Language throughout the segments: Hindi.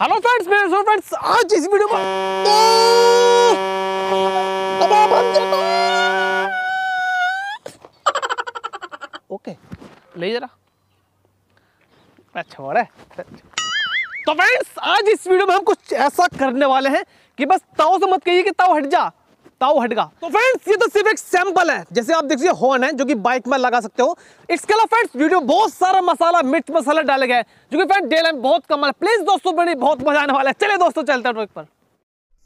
हेलो फ्रेंड्स मेरे सो फ्रेंड्स आज इस वीडियो में ओके, ले जरा। अच्छा रहा है। तो फ्रेंड्स आज इस वीडियो में हम कुछ ऐसा करने वाले हैं कि बस ताव से मत कहिए कि ताव हट जा। ताव हट गया तो फ्रेंड्स ये तो सिर्फ़ एक सैंपल है। जैसे आप देखिए हॉर्न है जो कि बाइक में लगा सकते हो। इसके अलावा फ्रेंड्स वीडियो बहुत सारा मसाला मिर्च मसाला डाले गए जो कि फ्रेंड डे लाइन बहुत कम है। प्लीज़ दोस्तों बड़ी बहुत मज़ा आने वाला है। चलिए दोस्तों चलते हैं पर।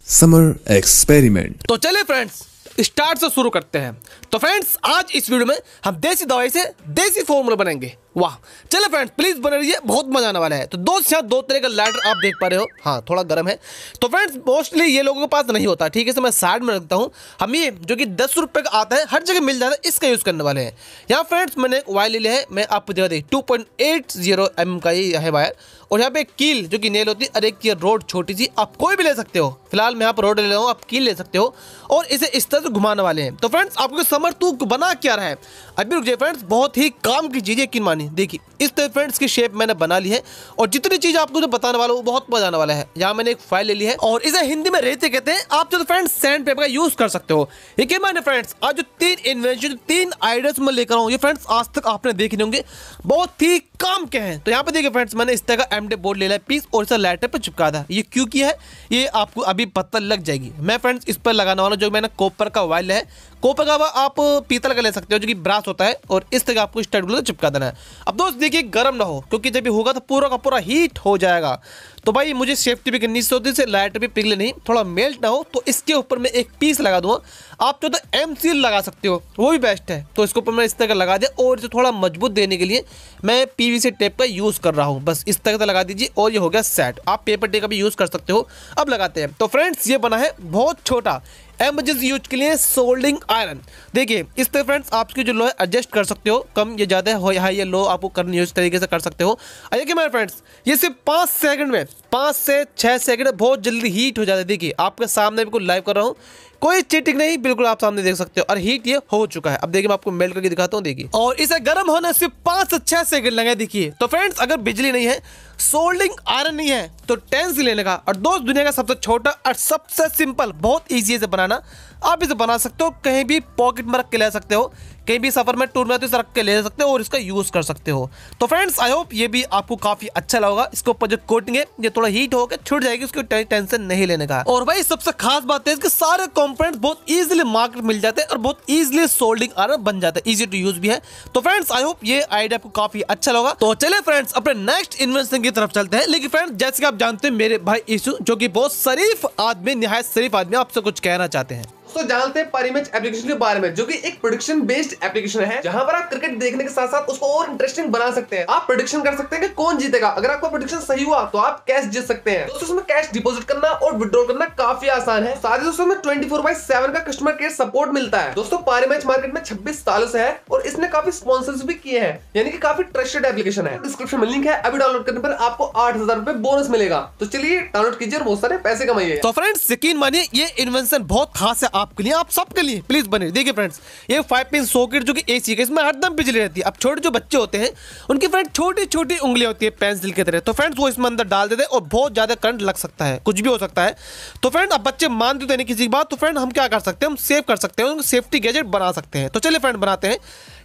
Summer Experiment. तो चलिए फ्रेंड्स स्टार्ट से शुरू करते हैं। तो फ्रेंड्स आज इस वीडियो में हम देसी दवाई से देसी फॉर्मूला बनाएँगे वाह। चले फ्रेंड्स प्लीज़ बने रहिए, बहुत मज़ा आने वाला है। तो दोस्त यहाँ दो तरह का लाइटर आप देख पा रहे हो। हाँ थोड़ा गर्म है। तो फ्रेंड्स मोस्टली ये लोगों के पास नहीं होता, ठीक है? तो मैं साइड में रखता हूँ। हम ये, जो कि दस रुपये का आता है, हर जगह मिल जाता है, इसका यूज़ करने वाले हैं। यहाँ फ्रेंड्स मैंने एक वायर ले लिया है। मैं आपको दिखा दी two point eight zero M का ये है वायर और यहाँ पे कील जो कि नेल होती है एक की रोड छोटी सी, आप कोई भी ले सकते हो। फ़िलहाल मैं यहाँ पर रोड ले रहा हूँ, आप कील ले सकते हो। और इसे इस तरह से घुमाने वाले हैं। तो फ्रेंड्स आपको समर तू बना क्या रहा है? अभी रुक जाए फ्रेंड्स बहुत ही काम की चीज़ यकीन मानी? देखिए, इस तरह फ्रेंड्स की शेप मैंने बना ली है और जितनी चीज़ आपको जो बताने वाला हूँ, वो बहुत मज़ा आने वाला है। यहाँ मैंने एक फ़ाइल ले ली है और इसे हिंदी में रेते कहते हैं, आप जो फ्रेंड्स सैंड पेपर का यूज़ कर सकते हो। यकीन माने फ्रेंड्स आज जो तीन इन्वेंशन तीन आइडियाज़ मैं लेकर आऊँ, ये फ्रेंड्स आज तक आपने देखे नहीं होंगे। बहुत ही काम के हैं। तो यहाँ पे देखिए फ्रेंड्स मैंने इस तरह का एमडे बोर्ड ले लिया पीस और इसे लाइटर पे चिपका था ये क्यों किया है? ये आपको अभी पता लग जाएगी। मैं फ्रेंड्स इस पर लगाने वाला जो मैंने कॉपर का वायल है। कॉपर का आप पीतल का ले सकते हो, जो कि ब्रास होता है और इस तरह आपको स्टार्ट ग्लू चिपका देना है। अब दोस्त, देखिए, गर्म ना हो, क्योंकि जब ये होगा तो पूरा का पूरा हीट हो जाएगा। तो भाई, मुझे सेफ्टी भी करनी होती है लाइटर भी पिघले नहीं, थोड़ा मेल्ट ना हो तो इसके ऊपर मैं एक पीस लगा दूँगा। आप तो एम सील लगा सकते हो, वो भी बेस्ट है। तो इसके ऊपर मैं इस तरह का लगा दिया, और इसे थोड़ा मज़बूत देने के लिए मैं पीवीसी टेप का यूज़ कर रहा हूँ। बस इस तरह से लगा दीजिए, और ये हो गया सेट आप पेपर टेप का भी यूज़ कर सकते हो। अब लगाते हैं। तो फ्रेंड्स ये बना है बहुत छोटा। एमरजेंसी यूज़ के लिए सोल्डिंग आयरन। देखिए, इस पर फ्रेंड्स आपकी जो लो है एडजस्ट कर सकते हो। कम या ज़्यादा हो हाई या लो आपको करनी इस तरीके से कर सकते हो। आइए मेरे फ्रेंड्स ये सिर्फ़ पाँच सेकंड में पाँच से छः सेकंड बहुत जल्दी हीट हो जाता है। देखिए, आपके सामने बिल्कुल लाइव कर रहा हूँ। कोई चीटिंग नहीं, बिल्कुल आप सामने देख सकते हो। और हीट ये हो चुका है। अब देखिए, मैं आपको मेल्ट करके दिखाता हूँ, देखिए। और इसे गर्म होने सिर्फ़ पाँच से छः सेकंड लगे, देखिए। तो फ्रेंड्स अगर बिजली नहीं है सोल्डिंग आयरन नहीं है तो टेंस लेने का। और दोस्त, दुनिया का सबसे छोटा और सबसे सिंपल बहुत ईजी इसे बनाना। आप इसे बना सकते हो, कहीं भी पॉकेट में रख के ले सकते हो। कहीं भी सफ़र में टूर में तो इसे रख के ले सकते हो और इसका यूज़ कर सकते हो। तो फ्रेंड्स आई होप ये भी आपको काफ़ी अच्छा लगेगा इसके ऊपर जो कोटिंग है, ये थोड़ा हीट होकर छुट जाएगी, उसकी टेंशन नहीं लेने का। और भाई, सबसे खास बात है, इसके सारे कंपोनेंट्स बहुत ईजिली मार्केट मिल जाते हैं और बहुत इजीली सोल्डिंग आयरन बन जाता है इजी टू यूज़ भी है। तो फ्रेंड्स आई होप ये आइडिया आपको काफ़ी अच्छा लगा। तो चले फ्रेंड्स अपने नेक्स्ट इन्वेंशन की तरफ़ चलते हैं। लेकिन फ्रेंड्स जैसे कि आप जानते हैं, मेरे भाई ईशु, जो कि बहुत शरीफ आदमी, निहायत शरीफ आदमी, आपसे कुछ कहना चाहते हैं। दोस्तों, जानते हैं परिमेच एप्लीकेशन के बारे में, जो कि एक प्रोडिक्शन बेस्ड एप्लीकेशन है, जहाँ पर आप क्रिकेट देखने के साथ साथ उसको और इंटरेस्टिंग बना सकते हैं। आप प्रोडिक्शन कर सकते हैं कि कौन जीतेगा। अगर आपका प्रोडिक्शन सही हुआ तो आप कैश जीत सकते हैं। दोस्तों, इसमें कैश डिपॉजिट करना और विड्रॉ करना काफ़ी आसान है। साथ ही दोस्तों ट्वेंटी फोर बाई सेवन का कस्टमर केयर सपोर्ट मिलता है। दोस्तों पारीमैच मार्केट में छब्बीस सालों से है और इसने काफ़ी स्पॉन्सर्स भी किए हैं, यानी कि काफ़ी ट्रस्टेड एप्लीकेशन है। डिस्क्रिप्शन में लिंक है, अभी डाउनलोड करने पर आपको आठ हज़ार रुपए बोनस मिलेगा। तो चलिए डाउनलोड कीजिए और बहुत सारे पैसे कमाइए। तो फ्रेंड्स यकीन मानिए, ये इन्वेंशन बहुत खास है आपके लिए, आप सबके लिए। प्लीज़ बने देखिए फ्रेंड्स ये फाइव पिन सॉकेट जो कि एसी का, इसमें हरदम बिजली रहती है। अब छोटे जो बच्चे होते हैं, उनकी फ्रेंड छोटी छोटी उंगलियाँ होती है पेंसिल की तरह। तो फ्रेंड्स वो इसमें अंदर डाल देते हैं और बहुत ज़्यादा करंट लग सकता है। कुछ भी हो सकता है। तो फ्रेंड अब बच्चे मानते तो नहीं किसी की बात तो फ्रेंड हम क्या कर सकते हैं? हम सेव कर सकते हैं सेफ्टी गैजेट बना सकते हैं। तो चलिए फ्रेंड बनाते हैं।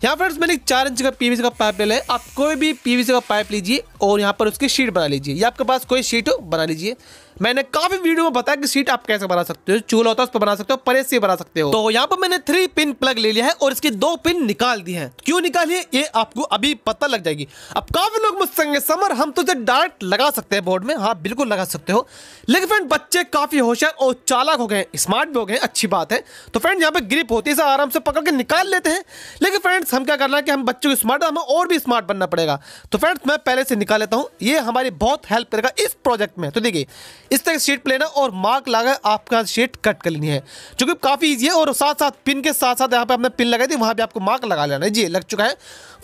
यहाँ फ्रेंड्स मैंने चार इंच का पीवीसी का पाइप ले लिया आप कोई भी पीवीसी का पाइप लीजिए और यहाँ पर उसकी शीट बना लीजिए। या आपके पास कोई शीट हो, बना लीजिए। मैंने काफ़ी वीडियो में बताया कि सीट आप कैसे बना सकते हो। चूल्हा होता है, उस पर बना सकते हो परेज से बना सकते हो। तो यहाँ पर मैंने थ्री पिन प्लग ले लिया है और इसकी दो पिन निकाल दी है। क्यों निकाली ये आपको अभी पता लग जाएगी। अब काफ़ी लोग मुझसे समर, हम तो डायरेक्ट लगा सकते हैं बोर्ड में? हाँ बिल्कुल लगा सकते हो। लेकिन फ्रेंड बच्चे काफ़ी होशियार और चालाक हो गए स्मार्ट भी हो गए अच्छी बात है। तो फ्रेंड यहाँ पे ग्रिप होती है आराम से पकड़ के निकाल लेते हैं। लेकिन फ्रेंड्स हम क्या करना है कि हम बच्चों को स्मार्ट हमें और भी स्मार्ट बनना पड़ेगा। तो फ्रेंड्स मैं पहले से निकाल लेता हूँ। ये हमारी बहुत हेल्प करेगा इस प्रोजेक्ट में। तो देखिए, इस तरह शीट लेना और मार्क लगा आपका शीट कट कर लेनी है। जो कि काफ़ी ईजी है और साथ साथ पिन के साथ साथ यहाँ पे हमने पिन लगाई थी, वहाँ पे आपको मार्क लगा लेना है। जी, लग चुका है।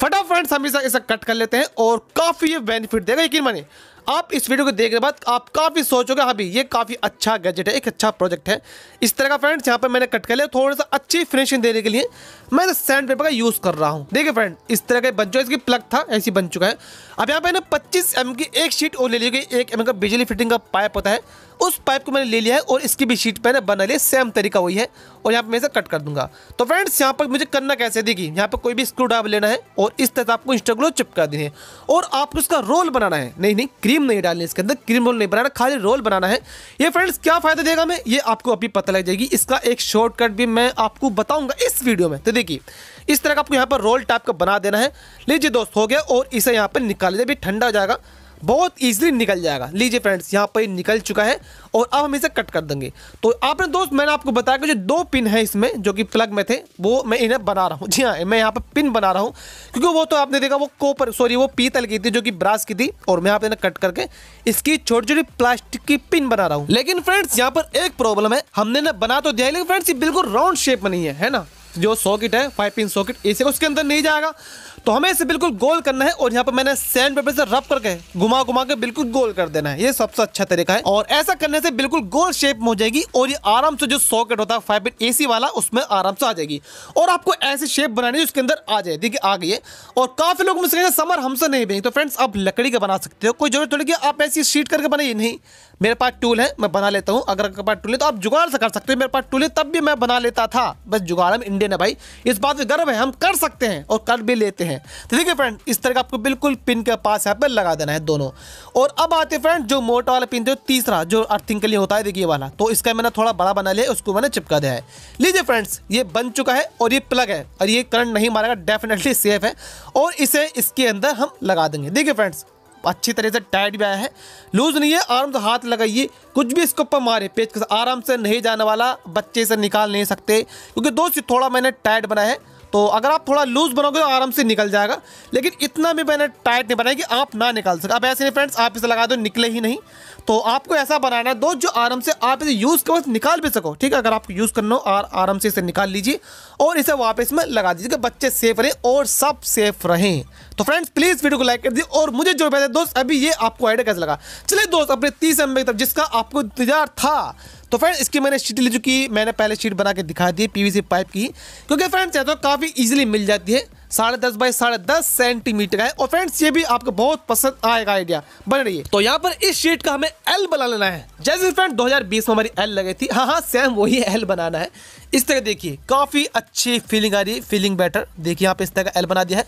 फटाफट हम इसे इसे कट कर लेते हैं और काफ़ी ये बेनिफिट देगा, यकीन मानिए। आप इस वीडियो को देखने के बाद आप काफ़ी सोचोगे हाँ भी, ये काफ़ी अच्छा गैजेट है, एक अच्छा प्रोजेक्ट है। इस तरह का फ्रेंड्स यहाँ पर मैंने कट कर लिया थोड़ा सा अच्छी फिनिशिंग देने के लिए। मैं सैंड पेपर का यूज़ कर रहा हूँ। देखिए फ्रेंड इस तरह का बन चुका इसकी प्लग था, ऐसी बन चुका है। अब यहाँ पे ना पच्चीस एम की एक शीट और ले ली गई, एक एम का बिजली फिटिंग का पाइप होता है। उस पाइप को मैंने ले लिया है और इसकी भी शीट मैंने बना लिया सेम तरीका वही है। और यहाँ पर मैं इसे कट कर दूँगा। तो फ्रेंड्स यहाँ पर मुझे करना कैसे देगी यहाँ पे कोई भी स्क्रू ड्राइवर लेना है और इस तरह से आपको इंस्टाग्लो चिपका देनी है। और आपको इसका रोल बनाना है। नहीं नहीं क्रीम नहीं डालनी, इसके अंदर क्रीम रोल नहीं बनाना, खाली रोल बनाना है। ये फ्रेंड्स क्या फ़ायदा देगा हमें? ये आपको अभी पता लग जाएगी। इसका एक शॉर्टकट भी मैं आपको बताऊँगा इस वीडियो में। तो देखिए, इस तरह का आपको यहाँ पर रोल टाइप का बना देना है। लीजिए दोस्त, हो गया और इसे यहाँ पर निकाल लीजिए अभी ठंडा जाएगा। बहुत इजीली निकल जाएगा। लीजिए फ्रेंड्स यहाँ पर निकल चुका है और अब हम इसे कट कर देंगे। तो आपने दोस्त, मैंने आपको बताया कि जो दो पिन है इसमें, जो कि प्लग में थे, वो मैं इन्हें बना रहा हूँ। जी हाँ मैं यहाँ पर पिन बना रहा हूँ, क्योंकि वो तो आपने देखा, वो कोपर सॉरी वो पीतल की थी, जो कि ब्रास की थी, और मैं यहाँ पे कट करके इसकी छोटी छोटी प्लास्टिक की पिन बना रहा हूँ। लेकिन फ्रेंड्स यहाँ पर एक प्रॉब्लम है, हमने ना बना तो दिया लेकिन फ्रेंड्स ये बिल्कुल राउंड शेप में नहीं है ना? जो सॉकेट है फाइव पिन सॉकेट इसे उसके अंदर नहीं जाएगा। तो हमें इसे बिल्कुल गोल करना है और यहाँ पर मैंने सैंड पेपर से रब करके घुमा घुमा के बिल्कुल गोल कर देना है। ये सबसे अच्छा तरीका है और ऐसा करने से बिल्कुल गोल शेप हो जाएगी और ये आराम से जो सॉकेट होता है फाइव पिन एसी वाला, उसमें आराम से आ जाएगी। और आपको ऐसी शेप बनानी है उसके अंदर आ जाए। देखिए आ गई है और काफ़ी लोग मुझसे कहेंगे समर, हमसे नहीं बनी। तो फ्रेंड्स आप लकड़ी का बना सकते हो। कोई ज़रूरत थोड़ी कि आप ऐसी शीट करके बनाइए। नहीं, मेरे पास टूल है, मैं बना लेता हूँ। अगर आपके पास टूल है तो आप जुगाड़ से कर सकते हो। मेरे पास टूल है, तब भी मैं बना लेता था। बस जुगाड़ हम इंडियन है भाई। इस बात में गर्व है, हम कर सकते हैं और कर भी लेते हैं। तो देखिए फ्रेंड इस तरह का आपको बिल्कुल पिन के पास यहाँ पर लगा देना है दोनों। और अब आते फ्रेंड जो मोटा वाला पिन थे तीसरा, जो अर्थिंग के लिए होता है, देखिए वाला। तो इसका मैंने थोड़ा बड़ा बना लिया, उसको मैंने चिपका दिया है। लीजिए फ्रेंड्स ये बन चुका है और ये प्लग है, और ये करंट नहीं मारेगा डेफिनेटली सेफ़ है। और इसे इसके अंदर हम लगा देंगे। देखिए फ्रेंड्स अच्छी तरह से टाइट भी आया है। लूज नहीं है, आराम से हाथ लगाइए। कुछ भी इसके ऊपर मारे पेज आराम से नहीं जाने वाला, बच्चे से निकाल नहीं सकते, क्योंकि दोस्त थोड़ा मैंने टाइट बनाया है। तो अगर आप थोड़ा लूज बनोगे तो आराम से निकल जाएगा। लेकिन इतना भी मैंने टाइट नहीं बनाया कि आप ना निकाल सके। अब ऐसे नहीं फ्रेंड्स आप इसे लगा दो, निकले ही नहीं। तो आपको ऐसा बनाना है दो जो आराम से आप इसे यूज़ करो निकाल भी सको, ठीक है? अगर आपको यूज़ करना हो और आराम से इसे निकाल लीजिए और इसे वापस में लगा दीजिए कि बच्चे सेफ़ रहें और सब सेफ़ रहें। तो फ्रेंड्स प्लीज़ वीडियो को लाइक कर दीजिए और मुझे जो बताए दोस्त, अभी ये आपको आइडिया कैसे लगा? चलिए दोस्त, अपने तीस एम की तरफ़ जिसका आपको इंतज़ार था तो फ्रेंड्स इसकी मैंने शीट ले चुकी मैंने पहले शीट बना के दिखा दी पीवीसी पाइप की। क्योंकि फ्रेंड्स ये तो काफ़ी इजीली मिल जाती है। साढ़े दस बाई साढ़े दस सेंटीमीटर है। और फ्रेंड्स ये भी आपको बहुत पसंद आएगा आइडिया बन रही है। तो यहाँ पर इस शीट का हमें एल बना लेना है। जैसे फ्रेंड 2020 में हमारी एल लगी थी हाँ हाँ सेम वही एल बनाना है। इस तरह देखिए, काफ़ी अच्छी फीलिंग आ रही है। फीलिंग बेटर देखिए, यहाँ पे इस तरह का एल बना दिया है।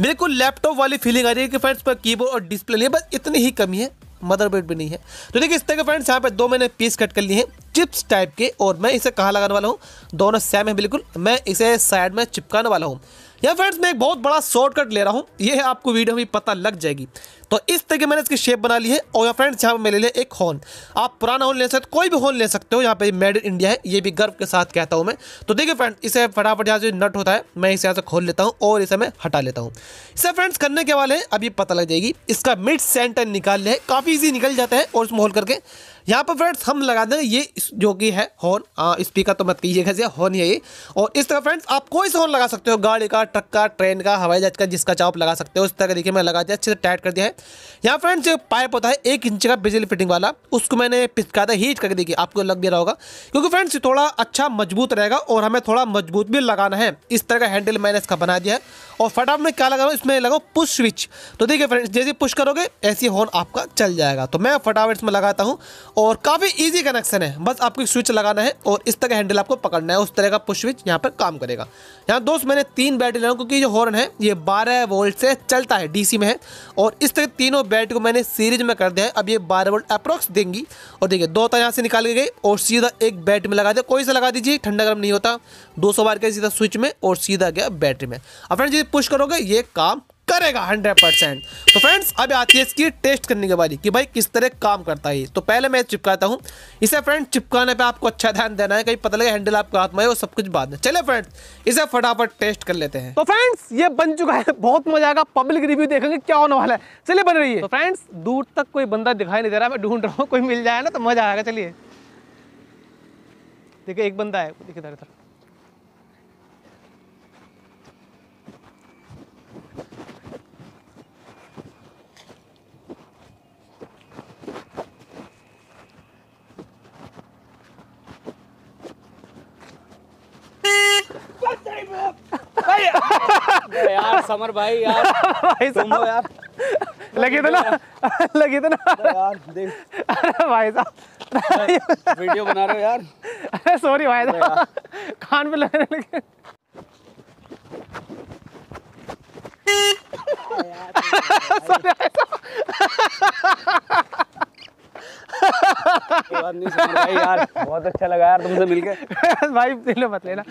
बिल्कुल लैपटॉप वाली फीलिंग आ रही है कि फ्रेंड्स पर कीबोर्ड और डिस्प्ले नहीं बस इतनी ही कमी है। मदरबोर्ड भी नहीं है। तो देखिए इस तरह के फ्रेंड्स यहाँ पे दो मैंने पीस कट कर लिए हैं चिप्स टाइप के, और मैं इसे कहाँ लगाने वाला हूँ? दोनों सेम है, बिल्कुल। मैं इसे साइड में चिपकाने वाला हूँ। या फ्रेंड्स मैं एक बहुत बड़ा शॉर्टकट ले रहा हूँ। ये आपको वीडियो में पता लग जाएगी। तो इस तरह की मैंने इसकी शेप बना ली है और फ्रेंड्स यहाँ पे ले लिया एक हॉर्न आप पुराना हॉर्न ले सकते कोई भी हॉर्न ले सकते हो, यहाँ पे मेड इन इंडिया है, ये भी गर्व के साथ कहता हूँ मैं। तो देखिए फ्रेंड इसे फटाफट यहाँ से नट होता है, मैं इसे यहाँ से खोल लेता हूँ और इसे मैं हटा लेता हूँ। इसे फ्रेंड्स करने के वाले हैं अभी पता लग जाएगी। इसका मिड सेंटर निकाल ले काफ़ी ईजी निकल जाता है और इसमें होल करके यहाँ पर फ्रेंड्स हम लगा देंगे ये जो कि है हॉर्न स्पीकर तो मत कीजिएगा हॉर्न है ये। और इस तरह फ्रेंड्स आप कोई सा हॉर्न लगा सकते हो, गाड़ी का ट्रक का ट्रेन का, हवाई जहाज़ का, जिसका चाप लगा सकते हो। उस तरह देखिए, मैं लगा दिया, अच्छे से टाइट कर दिया है। यहाँ फ्रेंड्स पाइप होता है, एक इंच का बिजली फिटिंग वाला, उसको मैंने पिचका था हीट करके देखिए, आपको लग रहा होगा। क्योंकि फ्रेंड्स थोड़ा अच्छा मज़बूत रहेगा और हमें थोड़ा मज़बूत भी लगाना है। इस तरह का हैंडल मैंने इसका बना दिया है। और फटाफट में क्या लगा रहा इसमें लगाओ पुश स्विच तो देखिए फ्रेंड्स जैसे पुश करोगे, ऐसी हॉर्न आपका चल जाएगा। तो मैं फटाफट इसमें लगाता हूँ। और काफ़ी ईजी कनेक्शन है। बस आपको स्विच लगाना है और इस तरह हैंडल आपको पकड़ना है। उस तरह का पुश स्विच यहाँ पर काम करेगा। यहाँ दोस्त, मैंने तीन बैटरी लेना क्योंकि जो हॉर्न है, ये बारह वोल्ट से चलता है डीसी में है। और इस तरह तीनों बैटरी को मैंने सीरीज़ में कर दिया है। अब ये बारह वोल्ट अप्रोक्स देंगी। और देखिए, दो तो यहाँ से निकाल के गए और सीधा एक बैटरी में लगा दिया। कोई सा लगा दीजिए, ठंडा गर्म नहीं होता। दो सौ बार के सीधा स्विच में और सीधा गया बैटरी में। अब फ्रेंड यदि पुश करोगे, ये काम करेगा हंड्रेड परसेंट। तो फ्रेंड्स अब आती है इसकी टेस्ट करने के बारी कि भाई किस तरह काम करता है तो पहले मैं चिपकाता हूँ। इसे फ्रेंड चिपकाने पे आपको अच्छा ध्यान देना है। कहीं पता लगे हैंडल आपको हाथ में वो सब कुछ बाद में। चले फ्रेंड्स इसे फटाफट टेस्ट कर लेते हैं। तो फ्रेंड्स ये बन चुका है। बहुत मज़ा आएगा। पब्लिक रिव्यू देखेंगे क्या होने वाला है। चलिए बन रही है। तो फ्रेंड्स दूर तक कोई बंदा दिखाई नहीं दे रहा। मैं ढूंढ रहा हूँ कोई मिल जाए ना तो मज़ा आएगा। चलिए। देखिए एक बंदा है। देखिए इधर इधर समर भाई यार। भाई तुम हो यार। लगी तो ना लगी तो ना। यार देख। अरे भाई साहब। वीडियो बना रहे हो यार। अरे सॉरी भाई साहब। कान पे लगने लगे। समर भाई यार बहुत अच्छा लगा यार तुमसे मिलके। भाई दिल मत लेना।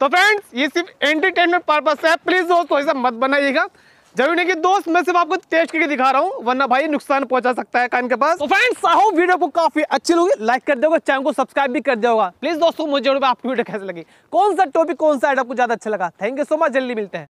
तो फ्रेंड्स ये सिर्फ़ एंटरटेनमेंट पर्पज है। प्लीज़ दोस्तों, ऐसा मत बनाइएगा। ज़रूरी कि दोस्त, मैं सिर्फ़ आपको टेस्ट करके दिखा रहा हूँ, वरना भाई नुकसान पहुँचा सकता है कान के पास। तो फ्रेंड्स आओ वीडियो को काफ़ी अच्छी लगी। लाइक कर दोगे चैनल को सब्सक्राइब भी कर दोगा प्लीज़ दोस्तों, मुझे आपकी वीडियो कैसे लगी? कौन सा टॉपिक कौन सा आपको ज़्यादा अच्छा लगा? थैंक यू सो मच जल्दी मिलते हैं।